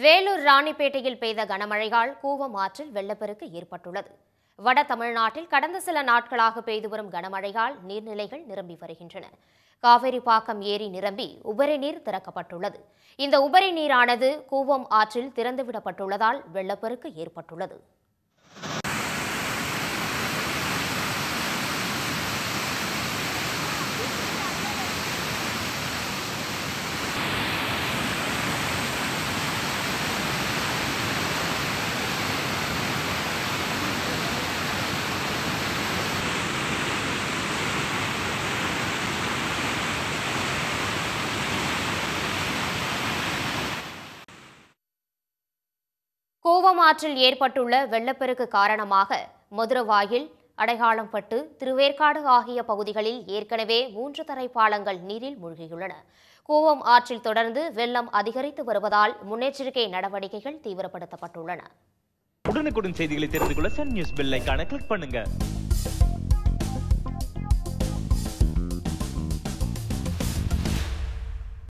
வேலூர் ராணிப்பேட்டையில் பெய்த கனமழையால் கூவம் ஆற்றில் வெள்ளப்பெருக்கு ஏற்பட்டுள்ளது. வட தமிழ்நாட்டில் கடந்த சில நாட்களாக பெய்து வரும் கனமழையால் நீர்நிலைகள் நிரம்பி வருகின்றன. காவிரி பாக்கம் ஏரி நிரம்பி உபரி நீர் திறக்கப்பட்டுள்ளது. இந்த உபரி நீரானது கூவம் ஆற்றில் திறந்துவிடப்பட்டுள்ளதால் வெள்ளப்பெருக்கு ஏற்பட்டுள்ளது. கூவம் ஆற்றில் ஏற்பட்டுள்ள வெள்ளப்பெருக்கு காரணமாக மதுரவாயில் அடையாளம்பட்டு திருவேற்காடு ஆகிய பகுதிகளில் ஏற்கனவே மூன்று தரை பாலங்கள் நீரில் மூழ்கியுள்ளன. கூவம் ஆற்றில் தொடர்ந்து வெள்ளம் அதிகரித்து வருவதால் முன்னெச்சரிக்கை நடவடிக்கைகள் தீவிரப்படுத்தப்பட்டுள்ளன. உடனுக்குடன் செய்திகளை தெரிந்து கொள்ள சன் நியூஸ் பெல்லைக்கான கிளிக் பண்ணுங்க.